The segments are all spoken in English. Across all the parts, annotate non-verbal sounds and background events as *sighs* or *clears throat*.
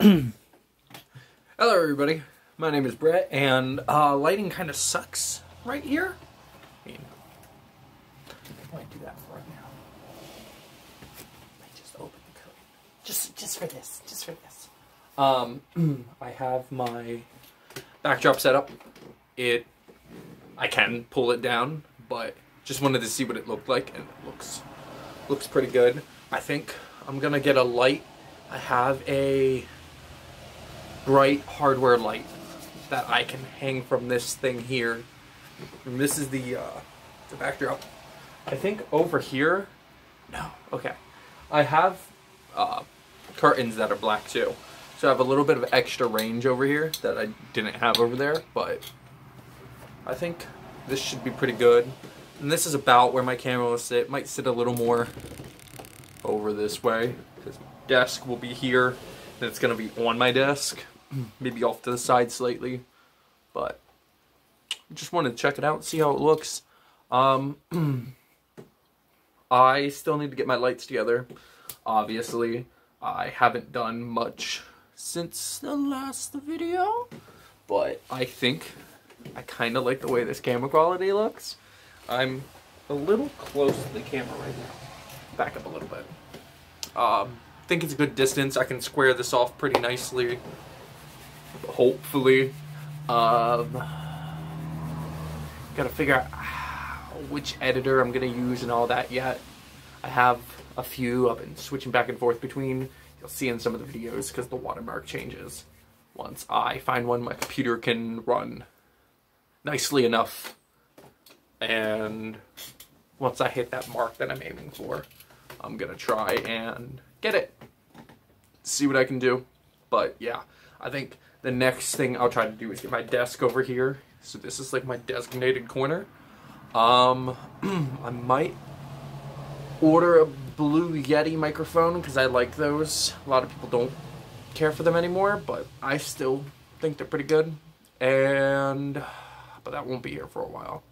*clears throat* Hello everybody, my name is Brett, and uh, lighting kind of sucks right here. I mean, I might do that for right now. I just open the curtain. Just, just for this, just for this. Um, *clears throat* I have my backdrop set up. It, I can pull it down, but just wanted to see what it looked like, and it looks, looks pretty good. I think I'm gonna get a light. I have a bright hardware light that I can hang from this thing here. And this is the uh, the backdrop. I think over here, no, okay. I have uh, curtains that are black too. So I have a little bit of extra range over here that I didn't have over there, but I think this should be pretty good. And this is about where my camera will sit. It might sit a little more over this way. Because desk will be here, it's going to be on my desk. *clears throat* maybe off to the side slightly. But just wanted to check it out, see how it looks. Um, *clears throat* I still need to get my lights together. Obviously, I haven't done much since the last video, but I think I kind of like the way this camera quality looks. I'm a little close to the camera right now. Back up a little bit. Um, think it's a good distance. I can square this off pretty nicely hopefully. Um, gotta figure out which editor I'm gonna use and all that yet. I have a few I've been switching back and forth between. You'll see in some of the videos because the watermark changes. Once I find one my computer can run nicely enough and once I hit that mark that I'm aiming for, I'm gonna try and get it. See what I can do. But yeah, I think the next thing I'll try to do is get my desk over here. So this is like my designated corner. Um, *clears throat* I might order a Blue Yeti microphone because I like those. A lot of people don't care for them anymore, but I still think they're pretty good. And, but that won't be here for a while.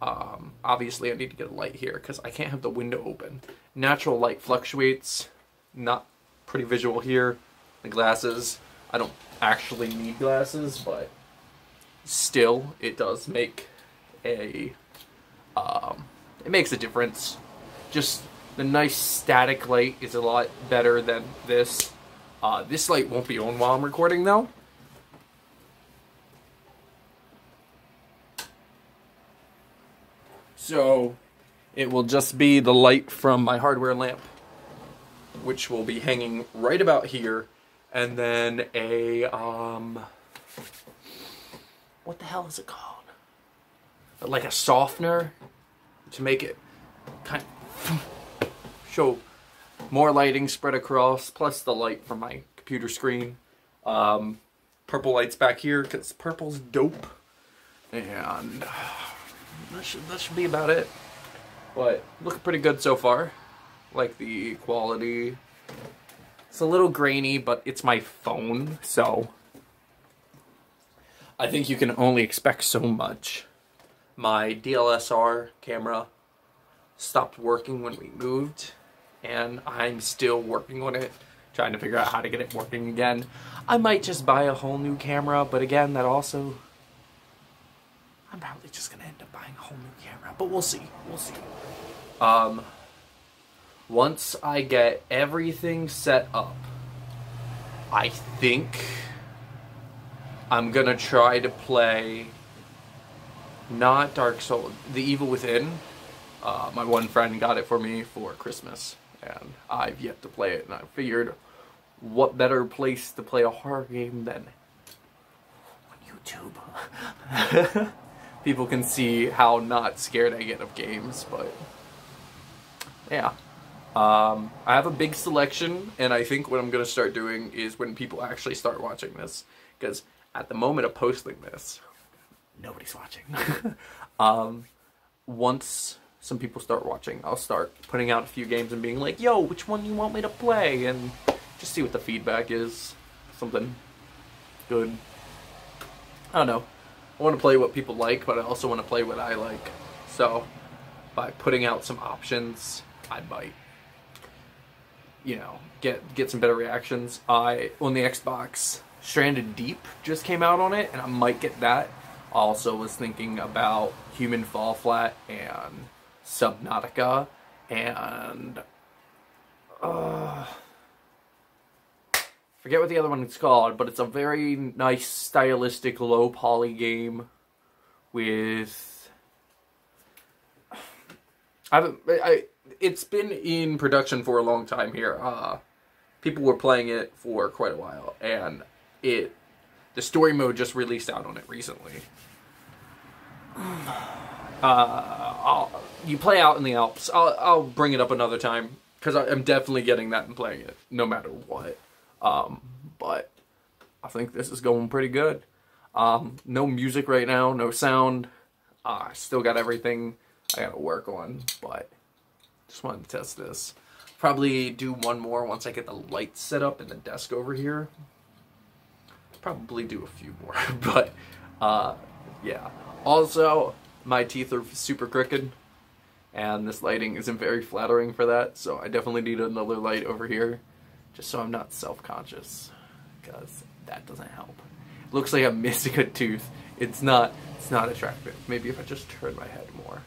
Um, obviously I need to get a light here because I can't have the window open. Natural light fluctuates, not pretty visual here. The glasses, I don't actually need glasses, but still, it does make a, um, it makes a difference. Just the nice static light is a lot better than this. Uh, this light won't be on while I'm recording though. So it will just be the light from my hardware lamp, which will be hanging right about here and then a um what the hell is it called? like a softener to make it kind of show more lighting spread across plus the light from my computer screen. Um purple lights back here because purple's dope. And that should, that should be about it. But looking pretty good so far like the quality it's a little grainy, but it's my phone, so I think you can only expect so much. My DLSR camera stopped working when we moved, and I'm still working on it, trying to figure out how to get it working again. I might just buy a whole new camera, but again, that also... I'm probably just going to end up buying a whole new camera, but we'll see. We'll see. Um, once I get everything set up, I think I'm gonna try to play not Dark Souls, The Evil Within. Uh, my one friend got it for me for Christmas, and I've yet to play it. And I figured, what better place to play a horror game than YouTube? *laughs* People can see how not scared I get of games, but yeah. Um, I have a big selection, and I think what I'm going to start doing is when people actually start watching this, because at the moment of posting this, nobody's watching. *laughs* um, once some people start watching, I'll start putting out a few games and being like, yo, which one you want me to play? And just see what the feedback is. Something good. I don't know. I want to play what people like, but I also want to play what I like. So, by putting out some options, I might you know, get get some better reactions. I on the Xbox, Stranded Deep just came out on it, and I might get that. Also, was thinking about Human Fall Flat and Subnautica, and uh, forget what the other one is called, but it's a very nice, stylistic, low poly game with. I haven't. I it's been in production for a long time here. Uh, people were playing it for quite a while, and it the story mode just released out on it recently. *sighs* Uh, you play out in the Alps. I'll, I'll bring it up another time because I'm definitely getting that and playing it no matter what. Um, but I think this is going pretty good. Um, no music right now, no sound. Uh, I still got everything I gotta work on, but just wanted to test this. Probably do one more once I get the light set up and the desk over here. Probably do a few more, *laughs* but uh, yeah. Also, my teeth are super crooked, and this lighting isn't very flattering for that, so I definitely need another light over here, just so I'm not self-conscious, because that doesn't help. Looks like I'm *laughs* missing a tooth. It's not, it's not attractive. Maybe if I just turn my head more.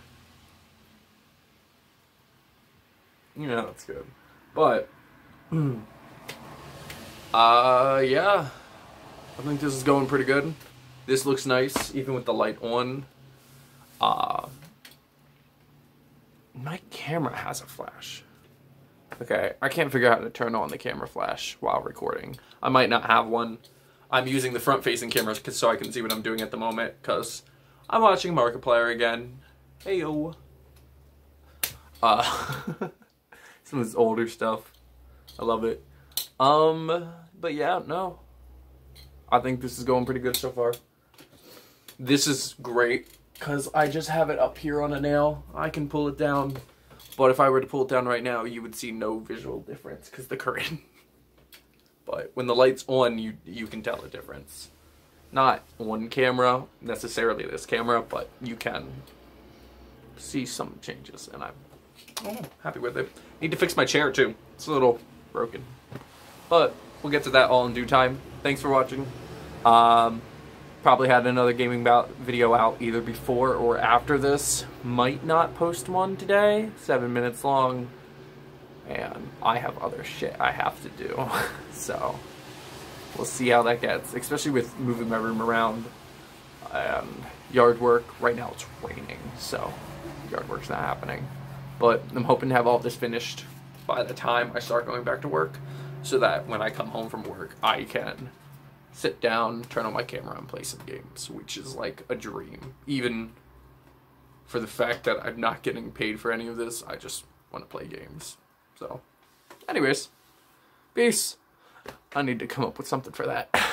Yeah, that's good. But, *clears throat* uh, yeah. I think this is going pretty good. This looks nice, even with the light on. Uh, my camera has a flash. Okay, I can't figure out how to turn on the camera flash while recording. I might not have one. I'm using the front-facing camera so I can see what I'm doing at the moment, because I'm watching Markiplier again. Heyo. Uh, *laughs* some of his older stuff. I love it. Um, but yeah, no. I think this is going pretty good so far. This is great because I just have it up here on a nail. I can pull it down, but if I were to pull it down right now, you would see no visual difference because the current. *laughs* but when the light's on, you you can tell the difference. Not one camera necessarily this camera, but you can see some changes, and I'm oh, happy with it. Need to fix my chair too. It's a little broken, but we'll get to that all in due time. Thanks for watching. Um, probably had another gaming video out either before or after this. Might not post one today, seven minutes long, and I have other shit I have to do. *laughs* so we'll see how that gets, especially with moving my room around and yard work. Right now it's raining, so yard work's not happening. But I'm hoping to have all this finished by the time I start going back to work so that when I come home from work, I can sit down, turn on my camera, and play some games, which is like a dream. Even for the fact that I'm not getting paid for any of this, I just want to play games. So, anyways, peace. I need to come up with something for that. *laughs*